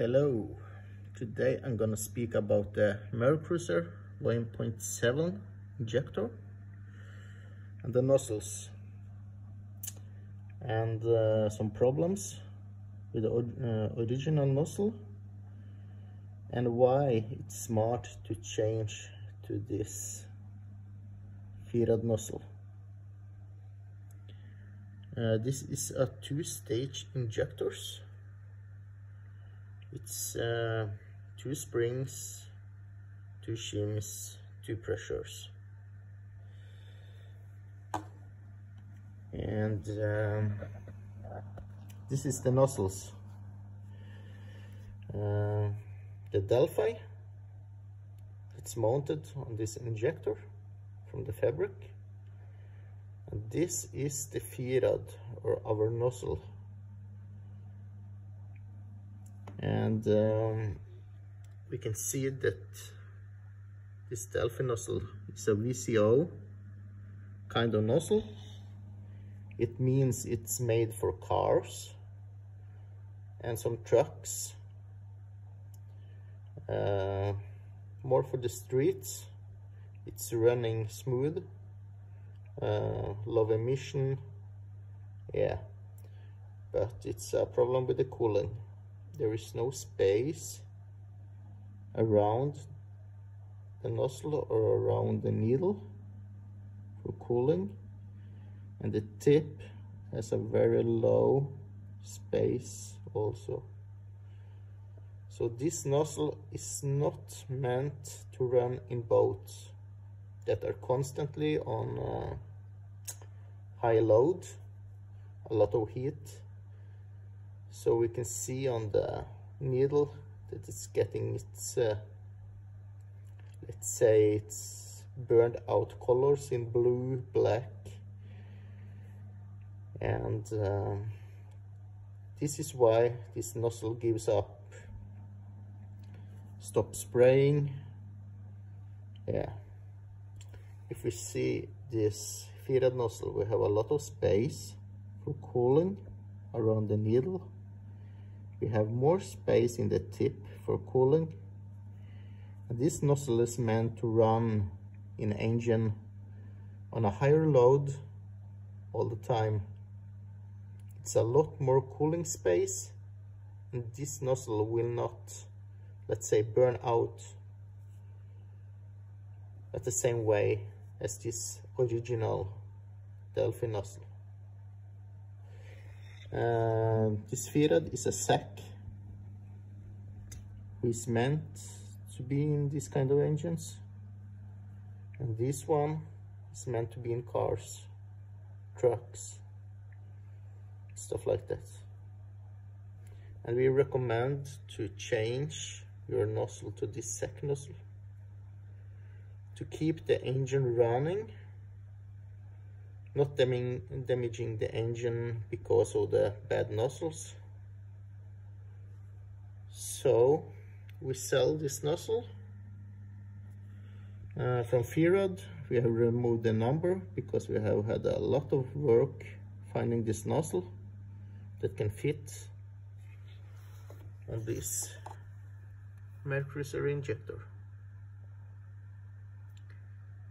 Hello, today I'm gonna speak about the Mercruiser 1.7 injector and the nozzles. And uh, some problems with the uh, original nozzle and why it's smart to change to this FIRAD nozzle. Uh, this is a two-stage injectors it's uh, two springs, two shims, two pressures. And um, this is the nozzles. Uh, the Delphi, it's mounted on this injector from the fabric. And this is the FIRAD or our nozzle and um, we can see that this Delphi nozzle is a VCO kind of nozzle. It means it's made for cars and some trucks uh, more for the streets. It's running smooth uh, low emission. Yeah but it's a problem with the cooling there is no space around the nozzle or around the needle for cooling. And the tip has a very low space also. So this nozzle is not meant to run in boats that are constantly on uh, high load a lot of heat so we can see on the needle that it's getting its uh, let's say it's burned out colors in blue black. And um, this is why this nozzle gives up. Stop spraying. Yeah. If we see this FIRAD nozzle we have a lot of space for cooling around the needle we have more space in the tip for cooling. This nozzle is meant to run in engine on a higher load all the time. It's a lot more cooling space and this nozzle will not, let's say, burn out at the same way as this original Delphi nozzle. Uh, this FIRAD is a SAC. Who is meant to be in this kind of engines. And this one is meant to be in cars trucks stuff like that. And we recommend to change your nozzle to this SAC nozzle to keep the engine running not damaging, damaging the engine because of the bad nozzles. So we sell this nozzle. Uh, from FIRAD we have removed the number because we have had a lot of work finding this nozzle that can fit on this Mercruiser injector.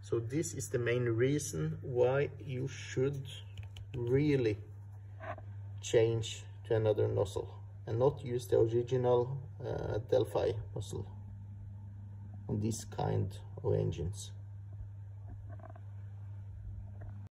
So this is the main reason why you should really change to another nozzle and not use the original uh, Delphi nozzle on this kind of engines.